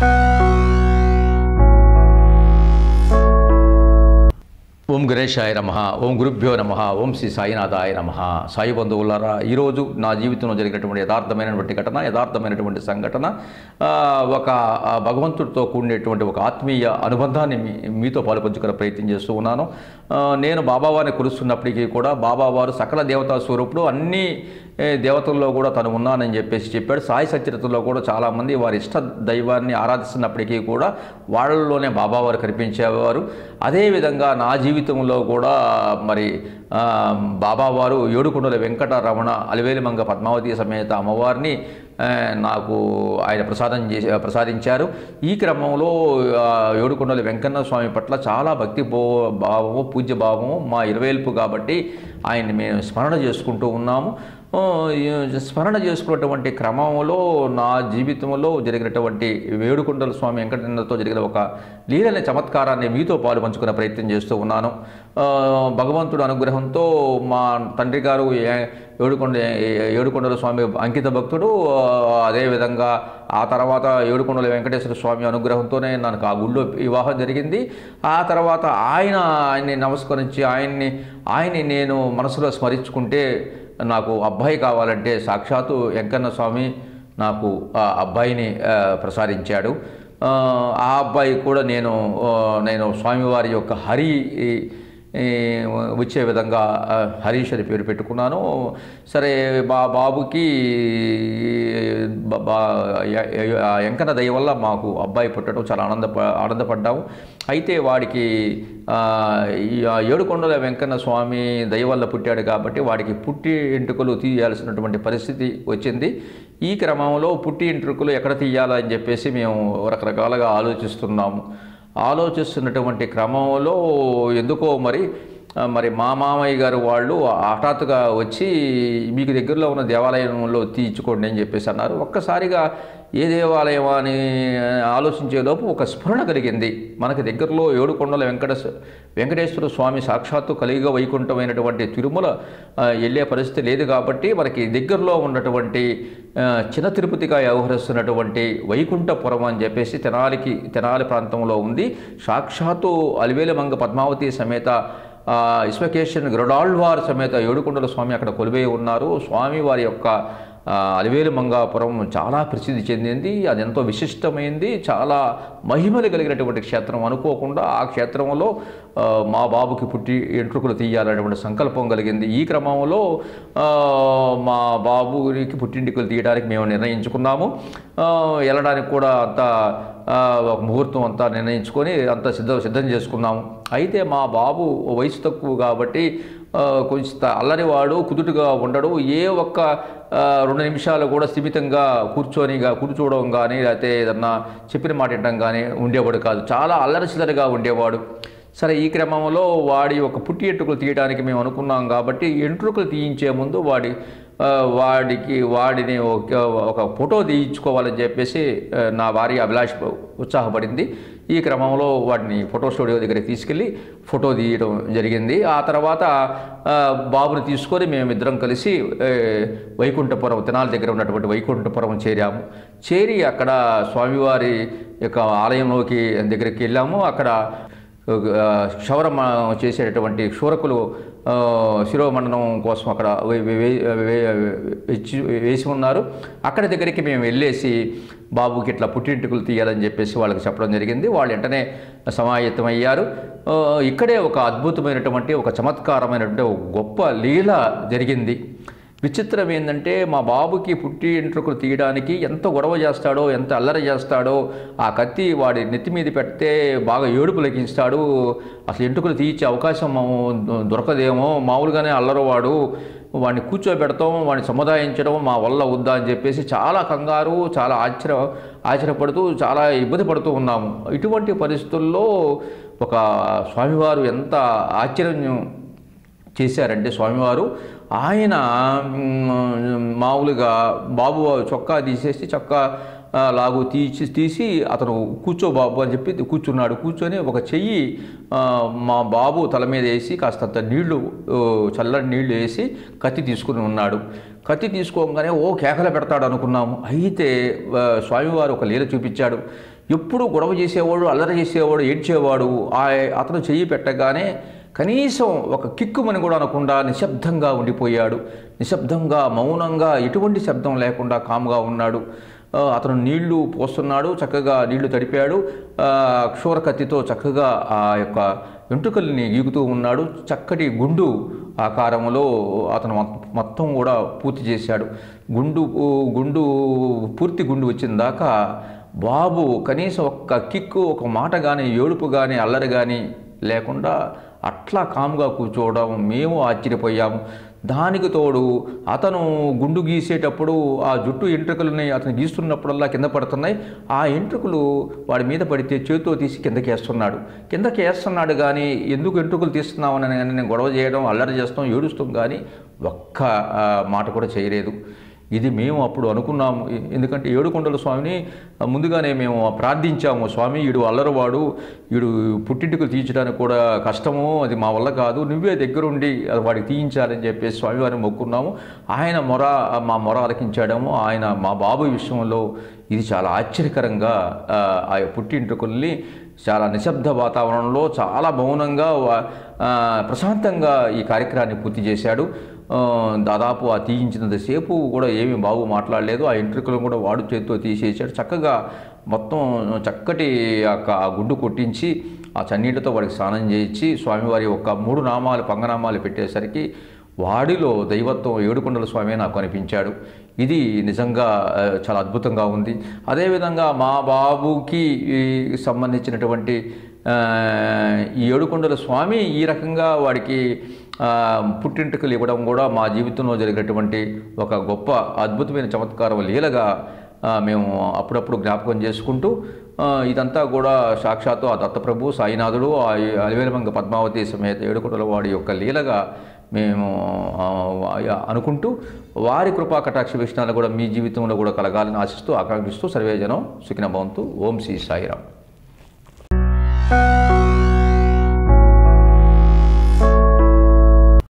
Thank you. ఓం గణేశాయ నమ ఓం గురుభ్యో నమ ఓం శ్రీ సాయినాథాయ నమ. సాయి బంధువులారా ఈరోజు నా జీవితంలో జరిగినటువంటి యథార్థమైనటువంటి ఘటన యథార్థమైనటువంటి సంఘటన ఒక భగవంతుడితో కూడినటువంటి ఒక ఆత్మీయ అనుబంధాన్ని మీ మీతో పాలుపంచుకునే ప్రయత్నం చేస్తూ ఉన్నాను. నేను బాబావారిని కురుస్తున్నప్పటికీ కూడా బాబావారు సకల దేవతా స్వరూపుడు అన్ని దేవతల్లో కూడా తను ఉన్నానని చెప్పేసి చెప్పాడు. సాయి సచరితలో కూడా చాలామంది వారి ఇష్ట దైవాన్ని ఆరాధిస్తున్నప్పటికీ కూడా వాళ్ళలోనే బాబావారు కనిపించేవారు. అదేవిధంగా నా జీవితం జీవితంలో కూడా మరి బాబావారు ఏడుకొండల వెంకటరమణ అలివేలిమంగ పద్మావతి సమేత అమ్మవారిని నాకు ఆయన ప్రసాదం చేసి ప్రసాదించారు. ఈ క్రమంలో ఏడుకొండల వెంకన్న స్వామి పట్ల చాలా భక్తి భావము పూజ్య భావము మా ఇరవేల్పు కాబట్టి ఆయన్ని మేము స్మరణ చేసుకుంటూ ఉన్నాము. స్మరణ చేసుకున్నటువంటి క్రమంలో నా జీవితంలో జరిగినటువంటి వేడుకొండల స్వామి వెంకటన్నతో జరిగిన ఒక లీలని చమత్కారాన్ని మీతో పాలు పంచుకునే ప్రయత్నం చేస్తూ ఉన్నాను. భగవంతుడు అనుగ్రహంతో మా తండ్రి గారు ఏడుకొండ ఏడుకొండల స్వామి అంకిత భక్తుడు అదేవిధంగా ఆ తర్వాత ఏడుకొండల వెంకటేశ్వర స్వామి అనుగ్రహంతోనే నాకు ఆ గుళ్ళో వివాహం జరిగింది. ఆ తర్వాత ఆయన ఆయన్ని నమస్కరించి ఆయన్ని ఆయన్ని నేను మనసులో స్మరించుకుంటే నాకు అబ్బాయి కావాలంటే సాక్షాత్తు వెంకన్న స్వామి నాకు ఆ అబ్బాయిని ప్రసాదించాడు. ఆ, అబ్బాయి కూడా నేను నేను స్వామివారి యొక్క హరి వచ్చే విధంగా హరీష్ అని పేరు పెట్టుకున్నాను. సరే మా బాబుకి ఎంకన వెంకన్న దయ వల్ల మాకు అబ్బాయి పుట్టడం చాలా ఆనంద ఆనందపడ్డాము. అయితే వాడికి ఏడుకొండల వెంకన్న స్వామి దయ వల్ల పుట్టాడు కాబట్టి వాడికి పుట్టి ఎంటుకలు తీయాల్సినటువంటి పరిస్థితి వచ్చింది. ఈ క్రమంలో పుట్టి ఎంట్రుకలు ఎక్కడ తీయాలని చెప్పేసి మేము రకరకాలుగా ఆలోచిస్తున్నాము. ఆలోచిస్తున్నటువంటి క్రమంలో ఎందుకో మరి మరి మా మామయ్య గారు వాళ్ళు హఠాత్తుగా వచ్చి మీకు దగ్గరలో ఉన్న దేవాలయంలో తీర్చుకోండి అని చెప్పేసి అన్నారు. ఒక్కసారిగా ఏ దేవాలయం అని ఆలోచించేలోపు ఒక స్ఫురణ కలిగింది. మనకి దగ్గరలో ఏడుకొండల వెంకట వెంకటేశ్వర స్వామి సాక్షాత్తు కలిగ వైకుంఠమైనటువంటి తిరుమల వెళ్ళే పరిస్థితి లేదు కాబట్టి మనకి దగ్గరలో ఉన్నటువంటి చిన్న తిరుపతిగా వ్యవహరిస్తున్నటువంటి వైకుంఠపురం అని చెప్పేసి తెనాలికి తెనాలి ప్రాంతంలో ఉంది. సాక్షాత్తు అలివేలమంగ పద్మావతి సమేత ఆ, ఇస్వకేషన్ గరుడాళ్వార్ సమేత ఏడుకొండల స్వామి అక్కడ కొలువై ఉన్నారు. స్వామి వారి యొక్క అలివేలు మంగాపురం చాలా ప్రసిద్ధి చెందింది అది ఎంతో విశిష్టమైంది చాలా మహిమలు కలిగినటువంటి క్షేత్రం అనుకోకుండా ఆ క్షేత్రంలో మా బాబుకి పుట్టి ఎంట్రుకలు తీయాలనేటువంటి సంకల్పం కలిగింది. ఈ క్రమంలో మా బాబుకి పుట్టింటికలు తీయడానికి మేము నిర్ణయించుకున్నాము. వెళ్ళడానికి కూడా అంత ఒక ముహూర్తం అంతా నిర్ణయించుకొని అంతా సిద్ధ సిద్ధం చేసుకున్నాము. అయితే మా బాబు వయసు తక్కువ కాబట్టి కొంచెం త- అల్లరివాడు కుదుటుగా ఉండడు. ఏ ఒక్క రెండు నిమిషాలు కూడా స్థిమితంగా కూర్చొని కూర్చోవడం కానీ లేకపోతే ఏదన్నా చెప్పిన మాట వినడం కానీ ఉండేవాడు కాదు. చాలా అల్లరిచిల్లరిగా ఉండేవాడు. సరే ఈ క్రమంలో వాడి ఒక పుట్టి ఎంట్రుకలు తీయడానికి మేము అనుకున్నాం కాబట్టి ఎంట్రుకలు తీయించే ముందు వాడి వాడికి వాడిని ఒక ఒక ఫోటో తీయించుకోవాలని చెప్పేసి నా భార్య అభిలాష్ ఉత్సాహపడింది. ఈ క్రమంలో వాటిని ఫోటో స్టూడియో దగ్గరికి తీసుకెళ్ళి ఫోటో తీయడం జరిగింది. ఆ తర్వాత బాబుని తీసుకొని మేమిద్దరం కలిసి వైకుంఠపురం తినాల దగ్గర ఉన్నటువంటి వైకుంఠపురం చేరాము. చేరి అక్కడ స్వామివారి యొక్క ఆలయంలోకి దగ్గరికి వెళ్ళాము. అక్కడ ఆ, చేసేటటువంటి క్షూరకులు శిరోమండనం కోసం అక్కడ వేసి ఉన్నారు. అక్కడ దగ్గరికి మేము వెళ్ళేసి బాబుకి ఇట్లా పుట్టింటికలు తీయాలని చెప్పేసి వాళ్ళకి చెప్పడం జరిగింది. వాళ్ళు వెంటనే సమాయత్తమయ్యారు. ఇక్కడే ఒక అద్భుతమైనటువంటి ఒక చమత్కారమైనటువంటి ఒక గొప్ప లీల జరిగింది. విచిత్రం ఏంటంటే మా బాబుకి పుట్టి ఎంట్రుకలు తీయడానికి ఎంత గొడవ చేస్తాడో ఎంత అల్లరి చేస్తాడో ఆ కత్తి వాడి నెత్తి మీద పెడితే బాగా ఏడుపు లెక్కిస్తాడు అసలు ఎంట్రుకలు తీయించే అవకాశం దొరకదేమో. మామూలుగానే అల్లరవాడు వాడిని కూర్చోబెడతాం వాడిని సముదాయించడం మా వల్ల వద్దా అని చెప్పేసి చాలా కంగారు చాలా ఆశ్చర్య ఆశ్చర్యపడుతూ చాలా ఇబ్బంది పడుతూ ఉన్నాము. ఇటువంటి పరిస్థితుల్లో ఒక స్వామివారు ఎంత ఆశ్చర్యం చేశారంటే స్వామివారు ఆయన మామూలుగా బాబు చొక్కా తీసేసి చొక్కా లాగు తీసి తీసి అతను కూర్చో బాబు అని చెప్పి కూర్చున్నాడు. కూర్చొని ఒక చెయ్యి మా బాబు తల మీద వేసి కాస్తంత నీళ్ళు చల్లని నీళ్ళు వేసి కత్తి తీసుకుని ఉన్నాడు. కత్తి తీసుకోగానే ఓ కేకలు పెడతాడు అనుకున్నాము. అయితే స్వామివారు ఒక లీల చూపించాడు. ఎప్పుడు గొడవ చేసేవాడు అల్లరి చేసేవాడు ఏడ్చేవాడు. ఆ అతను చెయ్యి పెట్టగానే కనీసం ఒక కిక్కుమని కూడా అనకుండా నిశ్శబ్దంగా ఉండిపోయాడు. నిశ్శబ్దంగా మౌనంగా ఎటువంటి శబ్దం లేకుండా కాముగా ఉన్నాడు. అతను నీళ్ళు పోస్తున్నాడు చక్కగా నీళ్ళు తడిపాడు. ఆ, క్షోర కత్తితో చక్కగా ఆ యొక్క వెంట్రుకల్ని ఈగుతూ ఉన్నాడు. చక్కటి గుండు ఆకారంలో అతను మొత్తం కూడా పూర్తి చేశాడు. గుండు గుండు పూర్తి గుండు వచ్చిన దాకా బాబు కనీసం ఒక్క కిక్కు ఒక మాట కానీ ఏడుపు కానీ అల్లరి కానీ లేకుండా అట్లా కాముగా కూర్చోవడం మేము ఆశ్చర్యపోయాము. దానికి తోడు అతను గుండు గీసేటప్పుడు ఆ జుట్టు ఎంట్రుకలని అతను గీస్తున్నప్పుడల్లా కింద పడుతున్నాయి. ఆ ఎంట్రుకలు వాడి మీద పడితే చేతితో తీసి కిందకి వేస్తున్నాడు. కిందకి వేస్తున్నాడు కానీ ఎందుకు ఎంట్రుకలు తీస్తున్నామని నేను గొడవ చేయడం అల్లరి చేస్తాం ఏడుస్తాం కానీ ఒక్క మాట కూడా చేయలేదు. ఇది మేము అప్పుడు అనుకున్నాము. ఎందుకంటే ఏడుకొండల స్వామిని ముందుగానే మేము ప్రార్థించాము. స్వామి ఈడు అల్లరవాడు ఈడు పుట్టింటికి తీయించడానికి కూడా కష్టము అది మా వల్ల కాదు నువ్వే దగ్గరుండి అది వాడికి తీయించాలని చెప్పేసి స్వామివారిని మొక్కున్నాము. ఆయన మొర మా మొర అలకించాడము. ఆయన మా బాబు విషయంలో ఇది చాలా ఆశ్చర్యకరంగా ఆ, ఆ పుట్టింటికుల్ని చాలా నిశ్శబ్ద వాతావరణంలో చాలా మౌనంగా ప్రశాంతంగా ఈ కార్యక్రమాన్ని పూర్తి చేశాడు. దాదాపు ఆ తీయించినంతసేపు కూడా ఏమీ బాగు మాట్లాడలేదు. ఆ ఎంట్రుకలను కూడా వాడు చేతితో తీసేసాడు చక్కగా మొత్తం చక్కటి ఆ గుడ్డు కొట్టించి ఆ చన్నీటితో వాడికి స్నానం చేయించి స్వామివారి ఒక మూడు నామాలు పంగనామాలు పెట్టేసరికి వాడిలో దైవత్వం ఏడుకొండల స్వామి నాకు అనిపించాడు. ఇది నిజంగా చాలా అద్భుతంగా ఉంది. అదేవిధంగా మా బాబుకి సంబంధించినటువంటి ఈ ఏడుకొండల స్వామి ఈ రకంగా వాడికి పుట్టింటికలు ఇవ్వడం కూడా మా జీవితంలో జరిగినటువంటి ఒక గొప్ప అద్భుతమైన చమత్కారం లీలగా మేము అప్పుడప్పుడు జ్ఞాపకం చేసుకుంటూ ఇదంతా కూడా సాక్షాత్తు ఆ దత్తప్రభు సాయినాథుడు ఆ అలివేలమంగ పద్మావతి సమేత ఏడుకుటల వాడి యొక్క లీలగా మేము అనుకుంటూ వారి కృపా కటాక్ష విషయాలు కూడా మీ జీవితంలో కూడా కలగాలని ఆశిస్తూ ఆకాంక్షిస్తూ సర్వేజనం సుఖిన భవంతు ఓం శ్రీ సాయిరామ్.